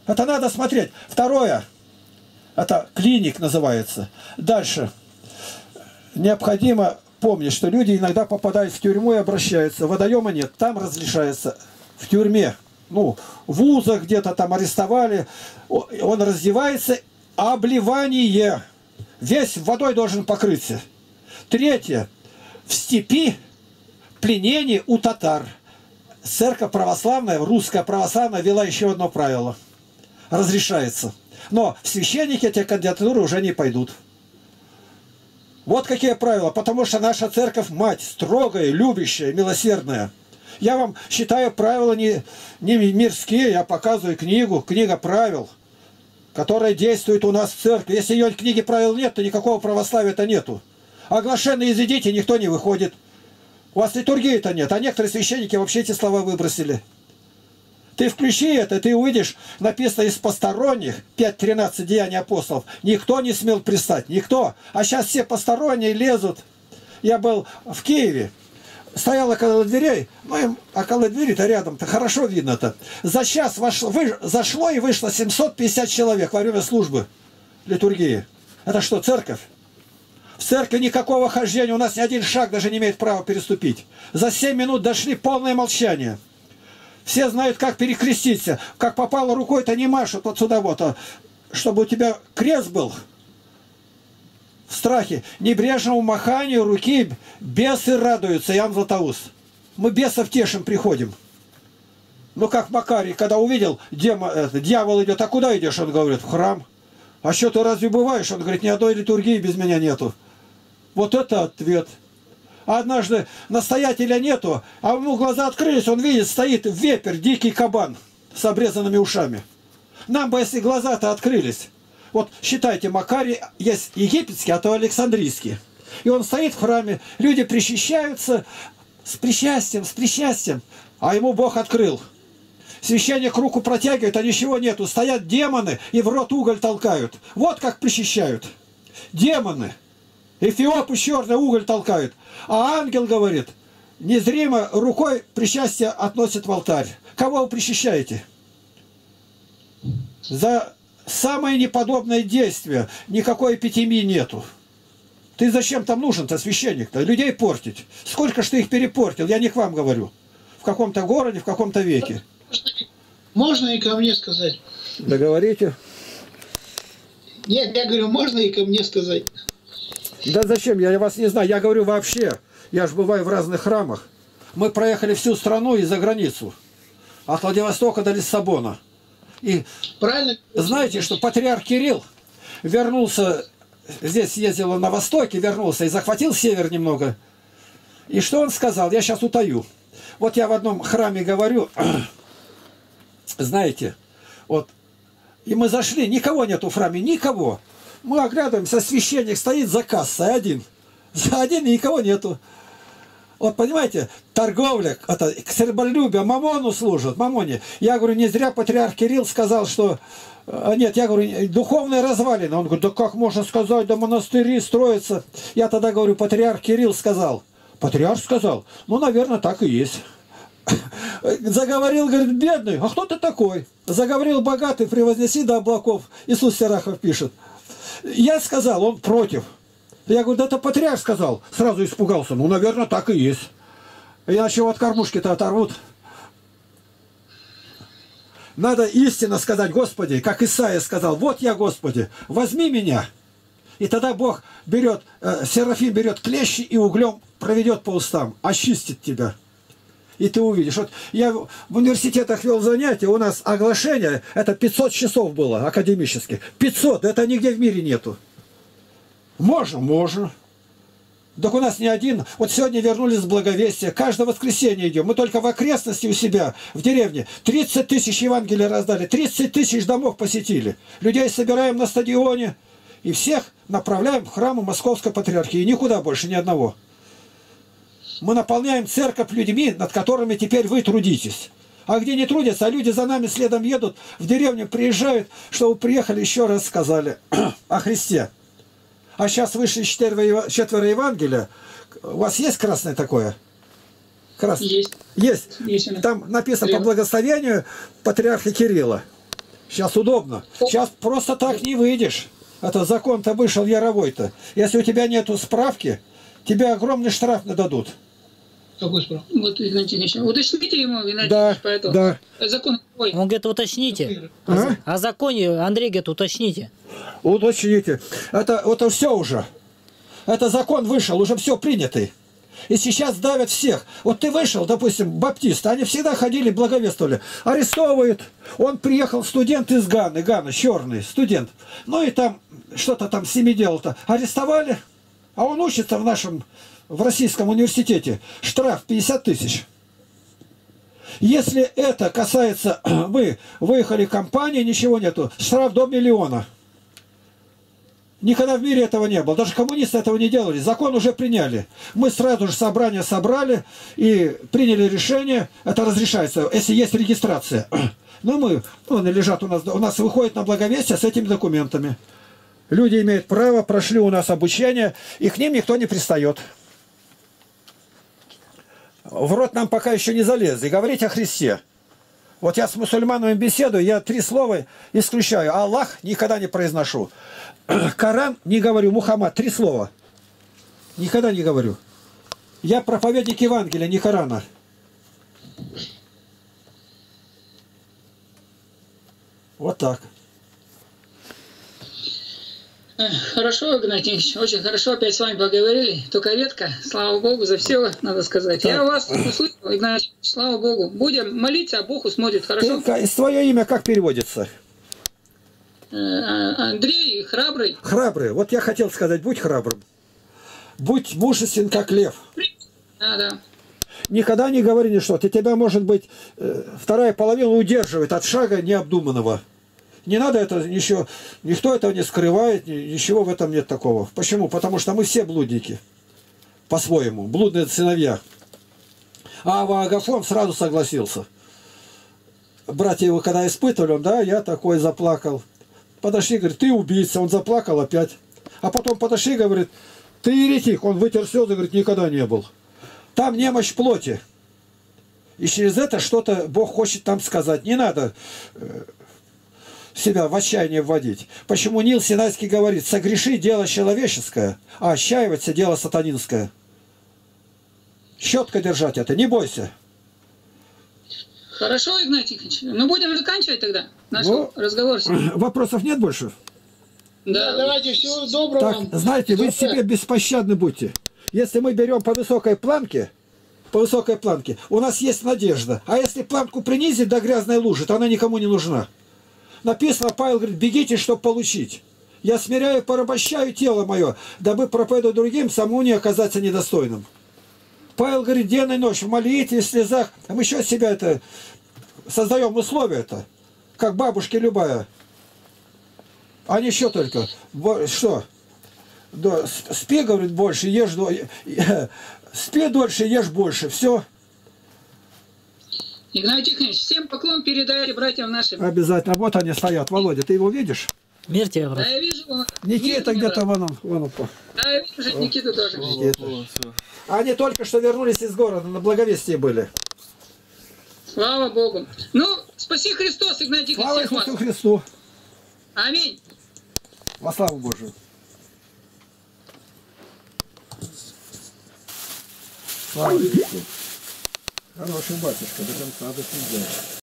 Это надо смотреть. Второе. Это клиник называется. Дальше. Необходимо помнить, что люди иногда попадают в тюрьму и обращаются. Водоема нет, там разрешается в тюрьме. Ну, в вузах где-то там арестовали. Он раздевается. Обливание. Весь водой должен покрыться. Третье. В степи пленение у татар. Церковь православная, русская православная вела еще одно правило. Разрешается. Но священники эти кандидатуры уже не пойдут. Вот какие правила. Потому что наша церковь мать строгая, любящая, милосердная. Я вам считаю правила не, не мирские, я показываю книгу, книга правил, которая действует у нас в церкви. Если ее книги правил нет, то никакого православия-то нету. Оглашенные изыдите, никто не выходит. У вас литургии-то нет, а некоторые священники вообще эти слова выбросили. Ты включи это, ты увидишь, написано из посторонних, 5-13 деяний апостолов, никто не смел пристать, никто. А сейчас все посторонние лезут. Я был в Киеве, стоял около дверей, ну, им около двери-то рядом-то хорошо видно-то. За час вошло, вы, зашло и вышло 750 человек во время службы литургии. Это что, церковь? В церкви никакого хождения, у нас ни один шаг даже не имеет права переступить. За 7 минут дошли полное молчание. Все знают, как перекреститься. Как попало рукой-то не машут вот сюда вот. А, чтобы у тебя крест был в страхе. Небрежному маханию руки бесы радуются, Ян Златоуст. Мы бесов тешим приходим. Ну, как Макарий, когда увидел, демо, это, дьявол идет, а куда идешь? Он говорит, в храм. А что ты разве бываешь? Он говорит, ни одной литургии без меня нету. Вот это ответ. А однажды настоятеля нету, а ему глаза открылись, он видит, стоит вепер, дикий кабан с обрезанными ушами. Нам бы, если глаза-то открылись. Вот считайте, Макарий есть египетский, а то Александрийский. И он стоит в храме, люди причащаются с причастием, с причастием, а ему Бог открыл. Священник руку протягивает, а ничего нету. Стоят демоны и в рот уголь толкают. Вот как причащают. Демоны. Эфиопы черный уголь толкают. А ангел говорит, незримо рукой причастие относит в алтарь. Кого вы причащаете? За самое неподобное действие никакой эпитемии нету. Ты зачем там нужен-то, священник-то? Людей портить. Сколько ж ты их перепортил? Я не к вам говорю. В каком-то городе, в каком-то веке. Можно и ко мне сказать? Договорите. Нет, я говорю, можно и ко мне сказать. Да зачем? Я вас не знаю. Я говорю вообще. Я же бываю в разных храмах. Мы проехали всю страну и за границу. От Владивостока до Лиссабона. И Правильно? знаете, что патриарх Кирилл вернулся, здесь ездил на востоке, вернулся и захватил север немного. И что он сказал? Я сейчас утаю. Вот я в одном храме говорю, знаете, вот, и мы зашли, никого нету в храме, никого. Мы оглядываемся, священник стоит за кассой один. За один и никого нету. Вот понимаете, торговля, это серболюбие, мамону служат, мамоне. Я говорю, не зря патриарх Кирилл сказал, что... а, Нет, я говорю, духовная развалина. Он говорит, да как можно сказать, да монастыри строятся. Я тогда говорю, патриарх Кирилл сказал. Патриарх сказал, ну, наверное, так и есть. Заговорил, говорит, бедный, а кто ты такой? Заговорил богатый, превознеси до облаков. Иисус Серахов пишет. Я сказал, он против. Я говорю, да это патриарх сказал. Сразу испугался. Ну, наверное, так и есть. Иначе от кормушки-то оторвут. Надо истинно сказать, Господи, как Исаия сказал, вот я, Господи, возьми меня. И тогда Бог берет, э, Серафим берет клещи и углем проведет по устам, очистит тебя. И ты увидишь. Вот я в университетах вел занятия, у нас оглашение, это 500 часов было академических. 500, это нигде в мире нету. Можно? Можно. Так у нас не один. Вот сегодня вернулись с Благовестия. Каждое воскресенье идем. Мы только в окрестности у себя, в деревне. 30 тысяч Евангелий раздали. 30 тысяч домов посетили. Людей собираем на стадионе. И всех направляем в храмы Московской Патриархии. Никуда больше, ни одного. Мы наполняем церковь людьми, над которыми теперь вы трудитесь. А где не трудятся, а люди за нами следом едут, в деревню приезжают, чтобы приехали, еще раз сказали о Христе. А сейчас вышли четверо, четверо Евангелия. У вас есть красное такое? Красное? Есть. Есть. Есть. Там написано по Кирилла. благословению патриарха Кирилла. Сейчас удобно. Сейчас просто так не выйдешь. Это закон-то вышел яровой-то. Если у тебя нету справки, тебе огромный штраф нададут. Какой справа? Вот, Игнатий Ильич, уточните ему, Игнатий Да, Ильич, поэтому. да. Закон какой? Он говорит, уточните. А? О законе, Андрей говорит, уточните. Уточните. Это, это все уже. Это закон вышел, уже все принятый. И сейчас давят всех. Вот ты вышел, допустим, баптисты, они всегда ходили, благовествовали. Арестовывают. Он приехал, студент из Ганы, Гана, черный студент. Ну и там, что-то там с ними делал-то. Арестовали, а он учится в нашем, в российском университете. Штраф 50 тысяч. Если это касается, вы выехали в компании, ничего нету, штраф до миллиона. Никогда в мире этого не было. Даже коммунисты этого не делали. Закон уже приняли. Мы сразу же собрание собрали и приняли решение. Это разрешается, если есть регистрация. Но мы, ну, они лежат у нас, у нас выходит на благовестие с этими документами. Люди имеют право, прошли у нас обучение, и к ним никто не пристает. В рот нам пока еще не залез. И говорить о Христе. Вот я с мусульманами беседую, я три слова исключаю. Аллах никогда не произношу. Коран не говорю, Мухаммад, три слова. Никогда не говорю. Я проповедник Евангелия, не Корана. Вот так. Хорошо, Игнатий очень хорошо опять с вами поговорили. Только редко, слава Богу, за все, надо сказать. Я вас услышал, Игнатий, слава Богу. Будем молиться, а Бог усмотрит, хорошо? Ты, твое имя как переводится? Э, а, Андрей, храбрый. Храбрый. Вот я хотел сказать, будь храбрым. Будь мужествен, как лев. Да, да. Никогда не говори ни что. Ты тебя, может быть, э, вторая половина удерживает от шага необдуманного. Не надо это ничего, никто этого не скрывает, ни- ничего в этом нет такого. Почему? Потому что мы все блудники. По-своему. Блудные сыновья. А Агафон сразу согласился. Братья его когда испытывали, он, да, я такой заплакал. Подошли, говорит, ты убийца. Он заплакал опять. А потом подошли, говорит, ты еретик. Он вытер слезы, говорит, никогда не был. Там немощь плоти. И через это что-то Бог хочет нам сказать. Не надо э, себя в отчаяние вводить. Почему Нил Синайский говорит, согреши дело человеческое, а отчаиваться дело сатанинское. Щетко держать это, не бойся. Хорошо, Игнатий Ильич. Ну, будем заканчивать тогда наш Ну, разговор. сегодня. Вопросов нет больше? Да, Да. давайте, всего доброго Так, вам. знаете, вы Всего себе беспощадны будьте. Если мы берем по высокой планке, по высокой планке, у нас есть надежда. А если планку принизить до грязной лужи, то она никому не нужна. Написано, Павел говорит, бегите, чтобы получить. Я смиряю, порабощаю тело мое, дабы проповедовать другим, самому не оказаться недостойным. Павел говорит, день и ночь в молитве, в слезах. А мы еще себя это создаем условия это, как бабушки любая. А не еще только. Что? с- спи, говорит, больше, ешь, до- спи дольше, ешь больше. Все, Игнатий Тихонович, всем поклон передайте братьям нашим. обязательно. Вот они стоят. Володя, ты его видишь? Мир тебе, Да брат. я вижу. он- Никита где-то вон он, вон он. по- Да, я вижу Никиту тоже. Никита. Они только что вернулись из города, на благовестии были. Слава Богу. Ну, спаси Христос, Игнатий Слава Тихонович, Иисусу вас. Христу! Аминь. Во славу Божию! Слава Христу! Хороший батюшка, до конца доследил.